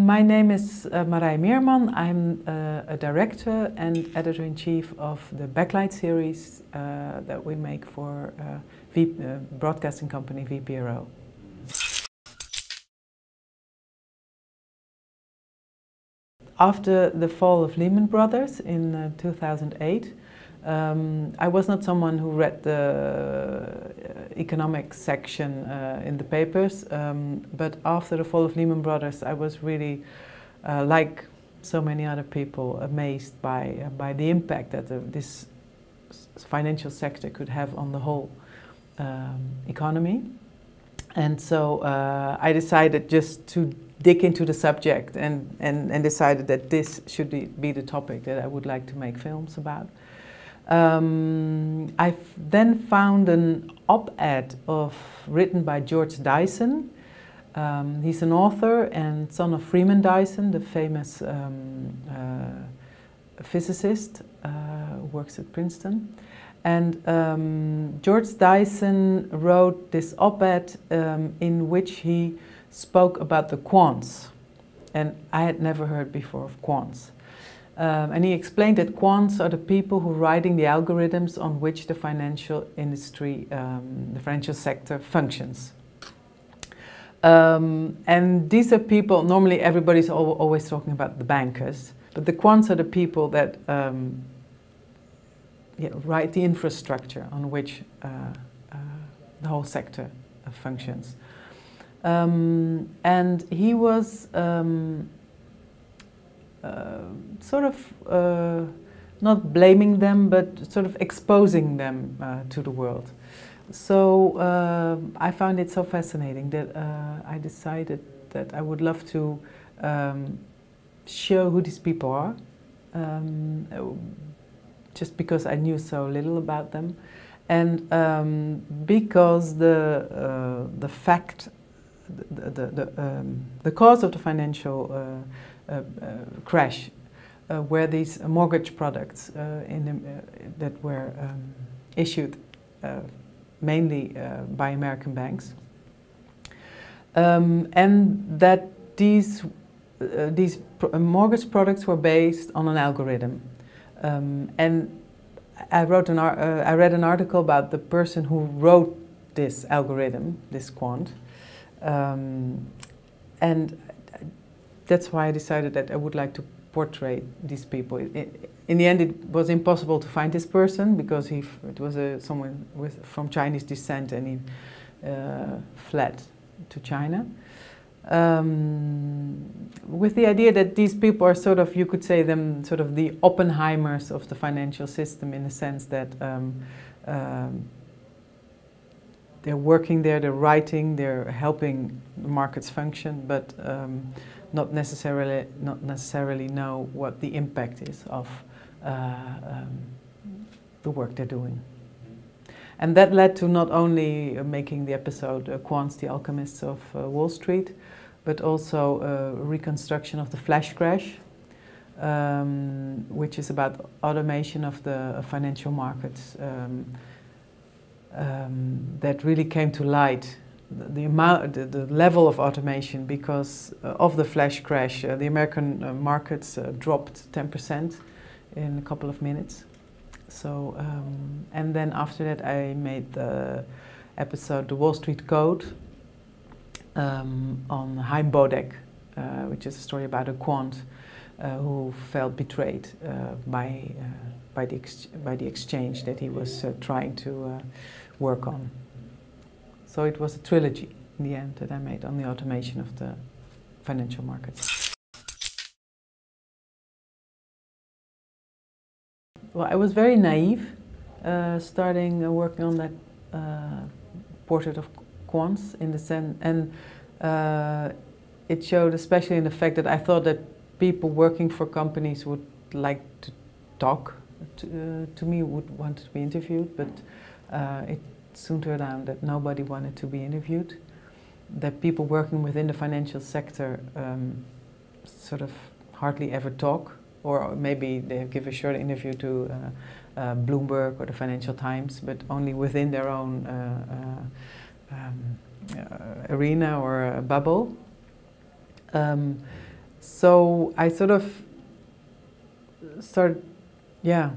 My name is uh, Marije Meerman. I'm uh, a director and editor-in-chief of the Backlight series uh, that we make for uh, v uh, broadcasting company VPRO. After the fall of Lehman Brothers in uh, 2008, um, I was not someone who read the uh, economic section uh, in the papers, um, but after the fall of Lehman Brothers, I was really, uh, like so many other people, amazed by, uh, by the impact that the, this financial sector could have on the whole um, economy. And so uh, I decided just to dig into the subject and, and, and decided that this should be the topic that I would like to make films about. Um, I then found an op-ed of written by George Dyson. Um, he's an author and son of Freeman Dyson, the famous um, uh, physicist uh, who works at Princeton. And um, George Dyson wrote this op-ed um, in which he spoke about the quants. And I had never heard before of quants. Um, and he explained that quants are the people who are writing the algorithms on which the financial industry, um, the financial sector functions. Um, and these are people, normally everybody's al always talking about the bankers, but the quants are the people that um, yeah, write the infrastructure on which uh, uh, the whole sector uh, functions. Um, and he was um, sort of uh, not blaming them, but sort of exposing them uh, to the world. So I found it so fascinating that I decided that I would love to um, show who these people are, um, just because I knew so little about them, and um, because the uh, the fact, the the, the, um, the, cause of the financial uh, uh, uh, crash, uh, where these mortgage products in that were um, issued mainly by American banks, um, and that these uh, these pr mortgage products were based on an algorithm. Um, and I, wrote an uh, I read an article about the person who wrote this algorithm, this quant. Um, and that's why I decided that I would like to portray these people. In the end, it was impossible to find this person because he it was a, someone with, from Chinese descent and he uh, fled to China. Um, with the idea that these people are sort of, you could say them, sort of the Oppenheimers of the financial system in the sense that um, um, they're working there, they're writing, they're helping the markets function, but um, not necessarily not necessarily know what the impact is of uh, um, the work they're doing. And that led to not only uh, making the episode uh, Quants, the Alchemists of uh, Wall Street, but also a reconstruction of the flash crash, um, which is about automation of the financial markets um, um, that really came to light the amount, the, the, level of automation because uh, of the flash crash, uh, the American uh, markets uh, dropped 10% in a couple of minutes. So, um, and then after that, I made the episode "The Wall Street Code" um, on Haim Bodek, uh, which is a story about a quant uh, who felt betrayed by by the by the exchange that he was trying to work on. So it was a trilogy in the end that I made on the automation of the financial markets. Well, I was very naive uh, starting uh, working on that uh, portrait of quants in the sense, and uh, it showed especially in the fact that I thought that people working for companies would like to talk to, uh, to me, would want to be interviewed, but uh, it soon turned out that nobody wanted to be interviewed, that people working within the financial sector um, sort of hardly ever talk, or maybe they give a short interview to uh, uh, Bloomberg or the Financial Times, but only within their own uh, uh um, uh, arena or bubble. Um, so I sort of started, yeah.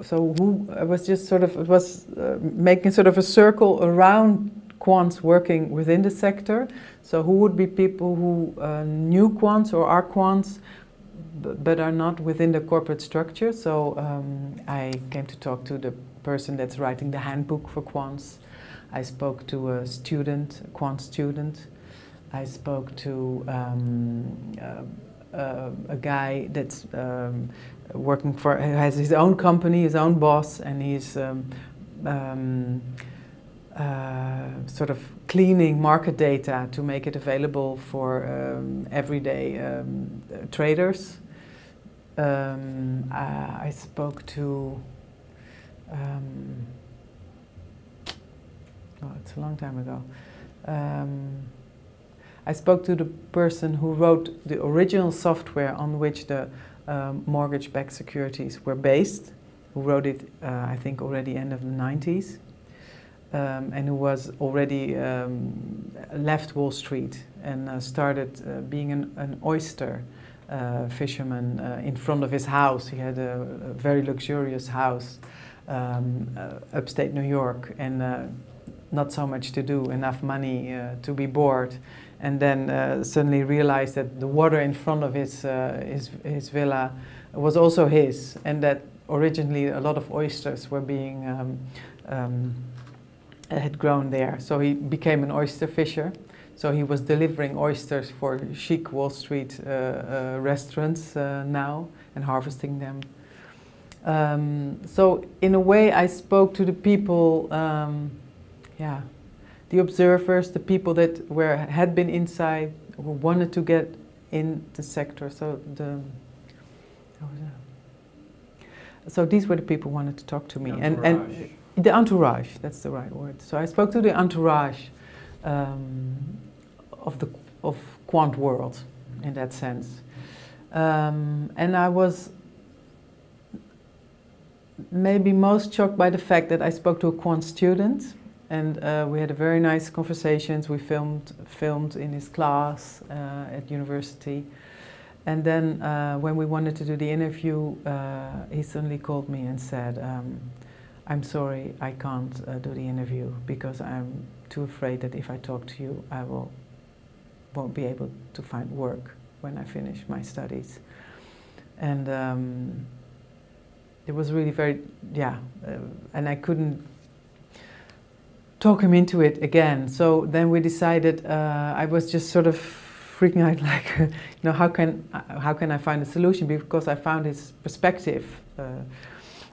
So who was just sort of was uh, making sort of a circle around quants working within the sector. So who would be people who uh, knew quants or are quants, but are not within the corporate structure. So um, I came to talk to the person that's writing the handbook for quants. I spoke to a student, a quant student. I spoke to um, uh, uh, a guy that's um, working for, has his own company, his own boss, and he's um, um, uh, sort of cleaning market data to make it available for um, everyday um, traders. Um, I spoke to, oh, it's a long time ago. I spoke to the person who wrote the original software on which the um, mortgage-backed securities were based, who wrote it, uh, I think, already end of the 90s, um, and who was already um, left Wall Street and uh, started uh, being an, an oyster uh, fisherman uh, in front of his house. He had a, a very luxurious house, um, uh, upstate New York, and not so much to do, enough money to be bored and then uh, suddenly realized that the water in front of his, uh, his, his, villa was also his, and that originally a lot of oysters were being um, um, had grown there. So he became an oyster fisher. So he was delivering oysters for chic Wall Street uh, uh restaurants uh, now and harvesting them. Um, so in a way, I spoke to the people. Um, yeah the observers, the people that were had been inside, who wanted to get in the sector. So the so these were the people who wanted to talk to me, and and the entourage. That's the right word. So I spoke to the entourage um, of the of quant world in that sense, um, and I was maybe most shocked by the fact that I spoke to a quant student and uh, we had a very nice conversations. We filmed filmed in his class uh, at university, and then uh, when we wanted to do the interview, uh, he suddenly called me and said, um, "I'm sorry, I can't uh, do the interview because I'm too afraid that if I talk to you, I will won't be able to find work when I finish my studies." And um, it was really very yeah, uh, and I couldn't talk him into it again. So then we decided. Uh, I was just sort of freaking out, like, you know, how can how can I find a solution? Because I found his perspective uh,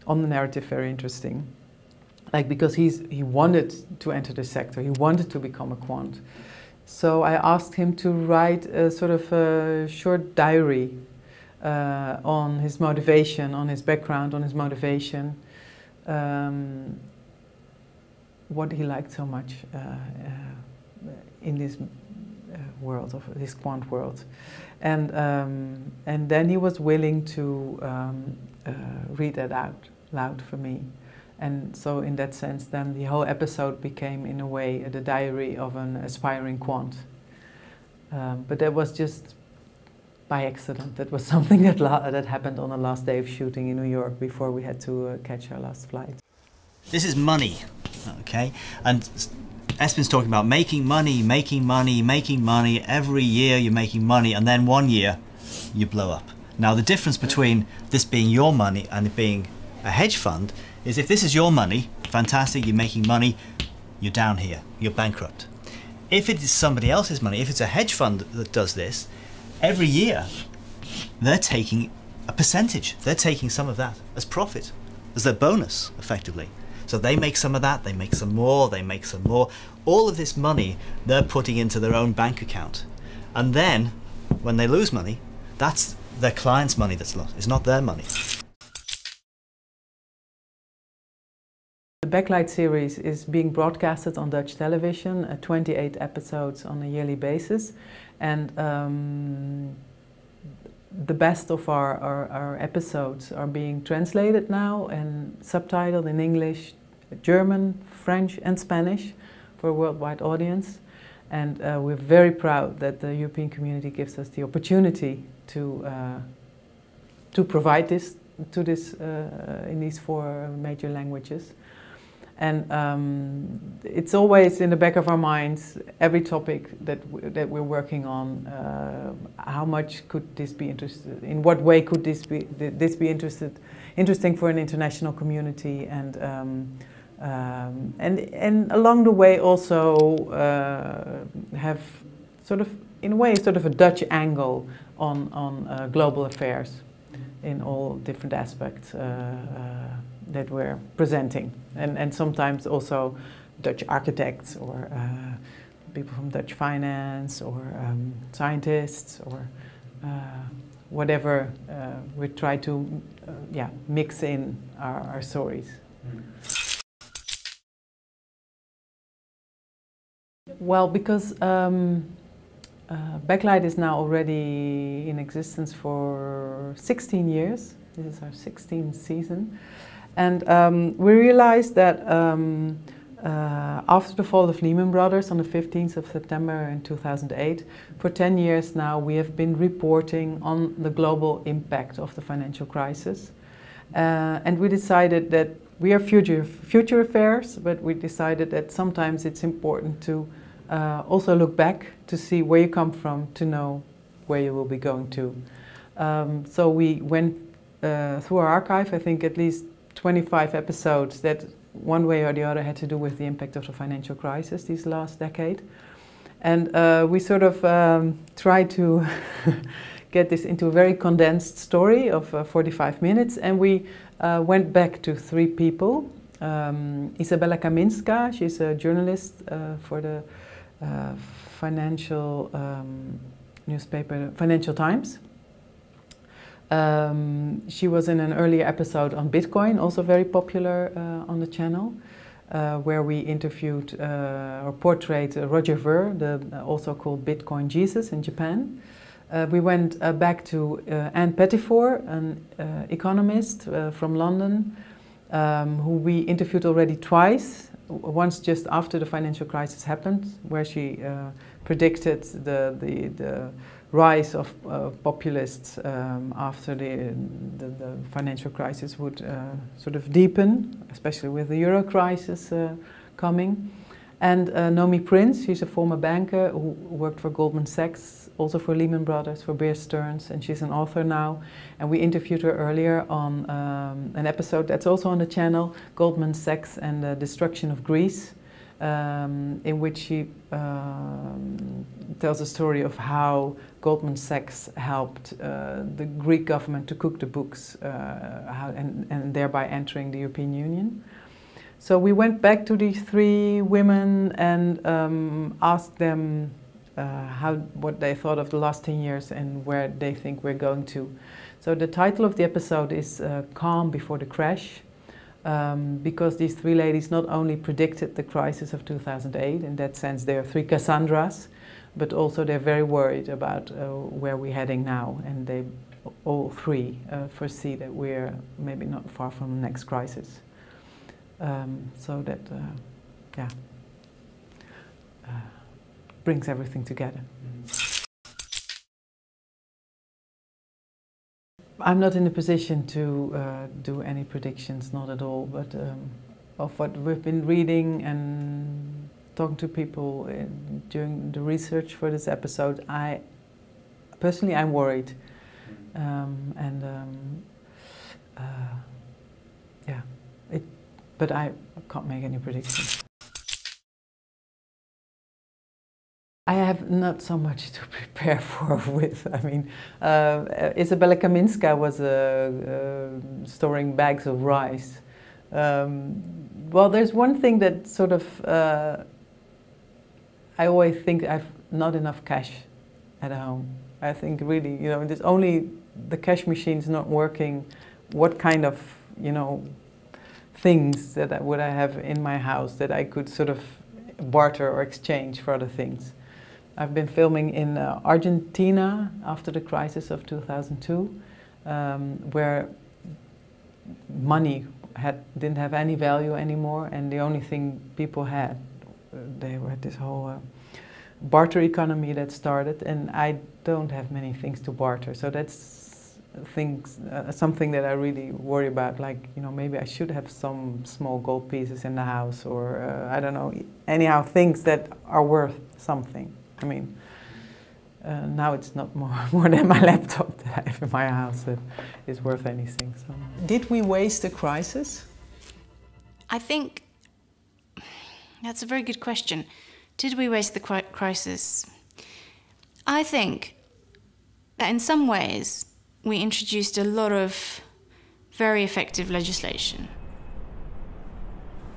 on the narrative very interesting. Like because he's he wanted to enter the sector, he wanted to become a quant. So I asked him to write a sort of a short diary uh, on his motivation, on his background, on his motivation. Um, what he liked so much uh, uh, in this uh, world of this quant world, and um, and then he was willing to um, read that out loud for me. And so, in that sense, then the whole episode became, in a way, the diary of an aspiring quant. Um, but that was just by accident. That was something that, that happened on the last day of shooting in New York before we had to uh, catch our last flight. This is money okay? And Espen's talking about making money, making money, making money. Every year you're making money, and then one year you blow up. Now, the difference between this being your money and it being a hedge fund is if this is your money, fantastic, you're making money, you're down here, you're bankrupt. If it is somebody else's money, if it's a hedge fund that does this, every year they're taking a percentage, they're taking some of that as profit, as their bonus, effectively. So they make some of that, they make some more, they make some more. All of this money they're putting into their own bank account. And then when they lose money, that's their client's money that's lost. It's not their money. The Backlight series is being broadcasted on Dutch television, uh, 28 episodes on a yearly basis. And um, the best of our, our, our, episodes are being translated now and subtitled in English, German, French and Spanish for a worldwide audience. And uh, we're very proud that the European community gives us the opportunity to uh, to provide this to this uh, in these four major languages. And um, it's always in the back of our minds, every topic that, that we're working on, uh, how much could this be interested, in what way could this be, this be interested, interesting for an international community and, um, um, and, and along the way also uh, have sort of, in a way, sort of a Dutch angle on, on uh, global affairs in all different aspects. Uh, uh, that we're presenting, and, and sometimes also Dutch architects or uh, people from Dutch finance or um, scientists or uh, whatever we try to yeah mix in our, our stories. Well, because um, uh, Backlight is now already in existence for 16 years. This is our 16th season. And um, we realized that um, uh, after the fall of Lehman Brothers on the 15th of September in 2008, for 10 years now we have been reporting on the global impact of the financial crisis. Uh, and we decided that we are future, future affairs, but we decided that sometimes it's important to uh, also look back to see where you come from to know where you will be going to. Um, so we went uh, through our archive, I think at least 25 episodes that one way or the other had to do with the impact of the financial crisis this last decade. And uh, we sort of um, tried to get this into a very condensed story of uh, 45 minutes. And we uh, went back to three people. Um, Izabella Kaminska, she's a journalist uh, for the uh, financial um, newspaper, Financial Times. Um, she was in an earlier episode on Bitcoin, also very popular uh, on the channel, uh, where we interviewed uh, or portrayed uh, Roger Ver, the, also called Bitcoin Jesus in Japan. We went back to Anne Pettifor, an economist from London, um, who we interviewed already twice. Once just after the financial crisis happened, where she predicted the, the, the rise of uh, populists um, after the, the, the, financial crisis would uh, sort of deepen, especially with the euro crisis uh, coming. And uh, Nomi Prins, she's a former banker who worked for Goldman Sachs, also for Lehman Brothers, for Bear Stearns, and she's an author now. And we interviewed her earlier on um, an episode that's also on the channel, Goldman Sachs and the Destruction of Greece um, in which she um, tells a story of how Goldman Sachs helped uh, the Greek government to cook the books uh, how, and, and thereby entering the European Union. So we went back to these three women and um, asked them uh, how, what they thought of the last 10 years and where they think we're going to. So the title of the episode is uh, Calm Before the Crash um, because these three ladies not only predicted the crisis of 2008, in that sense they're three Cassandras, but also they're very worried about uh, where we're heading now, and they all three uh, foresee that we're maybe not far from the next crisis. Um, so that, uh, yeah, uh, brings everything together. I'm not in a position to uh, do any predictions, not at all, but um, of what we've been reading and talking to people in, during the research for this episode, I personally I'm worried, um, and um, uh, yeah, but I can't make any predictions. I have not so much to prepare for with. I mean, uh, Izabella Kaminska was uh, uh, storing bags of rice. Um, well, there's one thing that sort of uh, I always think I've not enough cash at home. I think really, you know, there's only the cash machine's not working. What kind of, you know, things that I, would I have in my house that I could sort of barter or exchange for other things? I've been filming in uh, Argentina after the crisis of 2002, um, where money had, didn't have any value anymore, and the only thing people had, uh, they were this whole uh, barter economy that started, and I don't have many things to barter. So that's things uh, something that I really worry about. Like you know, maybe I should have some small gold pieces in the house, or uh, I don't know. Anyhow, things that are worth something. I mean. Uh, now it's not more, more than my laptop that I have in my house that is worth anything. So. Did we waste a crisis? I think that's a very good question. Did we waste the crisis? I think that in some ways we introduced a lot of very effective legislation.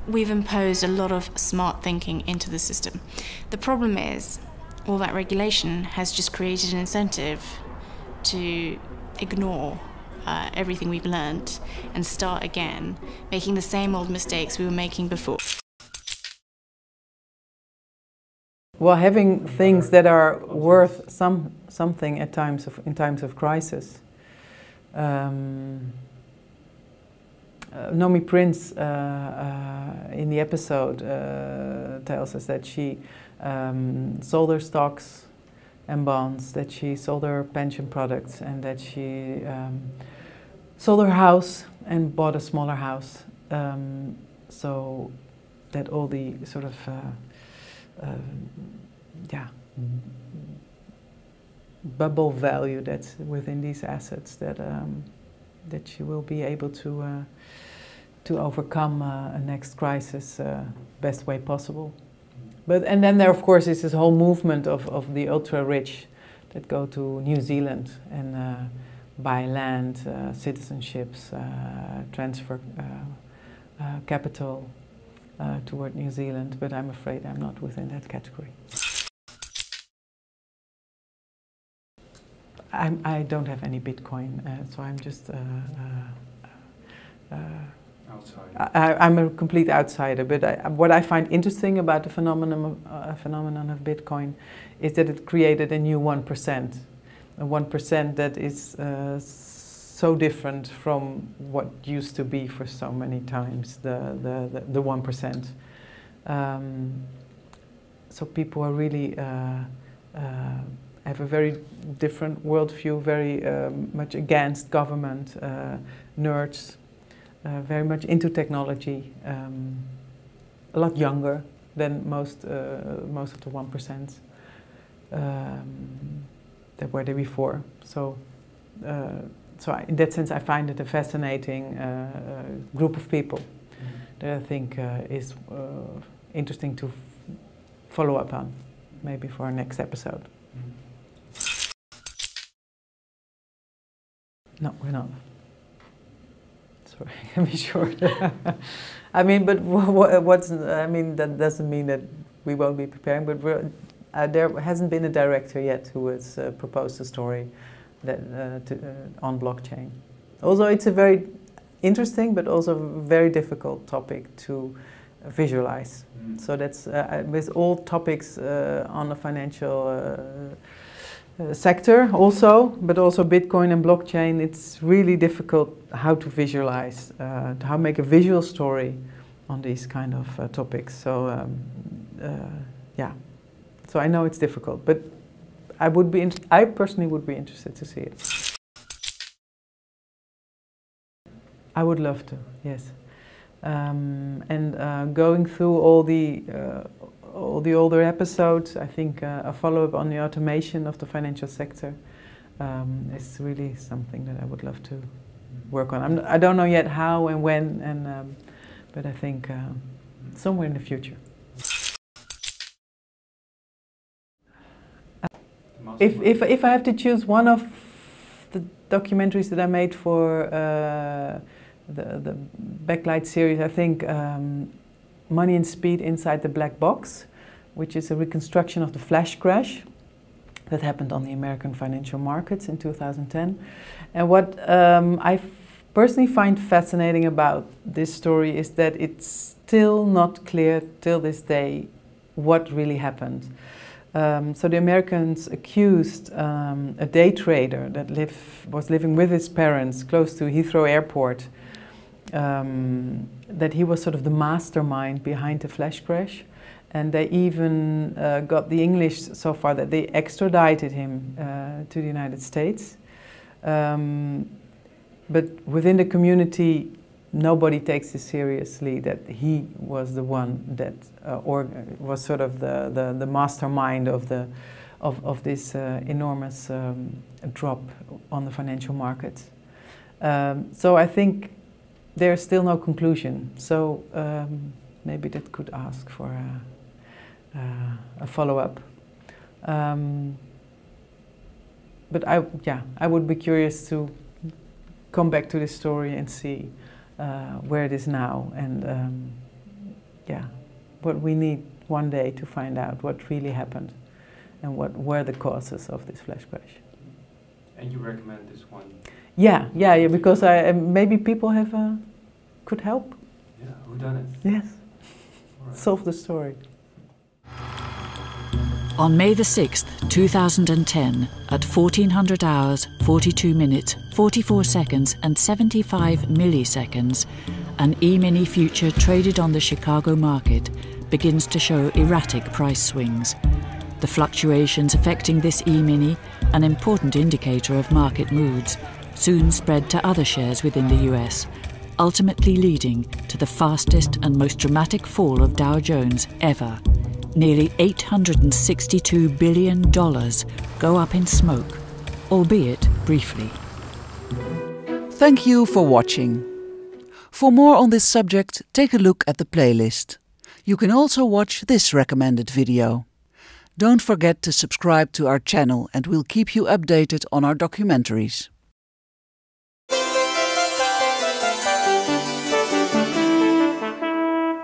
We've imposed a lot of smart thinking into the system. The problem is, all that regulation has just created an incentive to ignore uh, everything we've learned and start again, making the same old mistakes we were making before. Well, having things that are worth some something at times of in times of crisis. Um, uh, Nomi Prins uh, uh, in the episode uh, tells us that she um, sold her stocks and bonds, that she sold her pension products, and that she um, sold her house and bought a smaller house. Um, so that all the sort of uh, uh, yeah, bubble value that's within these assets that um, that you will be able to uh, to overcome uh, a next crisis uh, best way possible. But and then there of course is this whole movement of, of the ultra rich that go to New Zealand and uh, buy land, uh, citizenships, uh, transfer capital toward New Zealand, but I'm afraid I'm not within that category. I'm, I do not have any Bitcoin, uh, so I'm just uh, uh, uh I, am a complete outsider. But I, what I find interesting about the phenomenon of, uh, phenomenon of Bitcoin is that it created a new one percent, a one percent that is so different from what used to be for so many times the the the one percent. Um, so people are really uh, uh, have a very different worldview, very um, much against government, uh, nerds, uh, very much into technology, um, a lot younger than most uh, most of the one percent um, that were there before. So uh, so I, in that sense, I find it a fascinating uh, uh group of people mm-hmm. that I think uh, is uh, interesting to follow up on, maybe for our next episode. Mm-hmm. No, we're not. Sorry, can be short. I mean, but what's? I mean, that doesn't mean that we won't be preparing. But uh, there hasn't been a director yet who has uh, proposed a story that, uh, to, uh, on blockchain. Also, it's a very interesting but also very difficult topic to visualize. Mm. So that's uh, with all topics on the financial uh, sector also, but also Bitcoin and blockchain, it's really difficult how to visualize, uh, how make a visual story on these kind of uh, topics. So um, yeah, so I know it's difficult, but I would be. I personally would be interested to see it. I would love to. Yes, um, and uh, going through all the uh, all the older episodes, I think uh, a follow up on the automation of the financial sector um, is really something that I would love to work on. I'm, I do not know yet how and when, and um, but I think uh, somewhere in the future. If, if, if I have to choose one of the documentaries that I made for uh, the, the Backlight series, I think um, Money and Speed Inside the Black Box, which is a reconstruction of the flash crash that happened on the American financial markets in 2010. And what um, I personally find fascinating about this story is that it's still not clear till this day what really happened. Um, so the Americans accused um, a day trader that live, was living with his parents close to Heathrow Airport um, that he was sort of the mastermind behind the flash crash and they even uh, got the English so far that they extradited him uh, to the United States. Um, but within the community, nobody takes it seriously that he was the one that uh, or was sort of the, the, the, mastermind of the of, of this uh, enormous um, drop on the financial markets. Um, so I think there's still no conclusion. So um, maybe that could ask for a, a follow-up. Um, but I, yeah, I would be curious to come back to this story and see uh, where it is now, and um, yeah, what we need one day to find out what really happened and what were the causes of this flash crash. And you recommend this one? Yeah, yeah, yeah. Because I maybe people have uh, could help. Yeah, who done it? Yes, right. solve the story. On May the 6th, 2010, at 1400 hours, 42 minutes, 44 seconds, and 75 milliseconds, an E mini future traded on the Chicago market begins to show erratic price swings. The fluctuations affecting this E mini, an important indicator of market moods, soon spread to other shares within the US, ultimately leading to the fastest and most dramatic fall of Dow Jones ever nearly $862 billion go up in smoke, albeit briefly. Thank you for watching. For more on this subject, take a look at the playlist. You can also watch this recommended video. Don't forget to subscribe to our channel and we'll keep you updated on our documentaries.